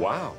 Wow.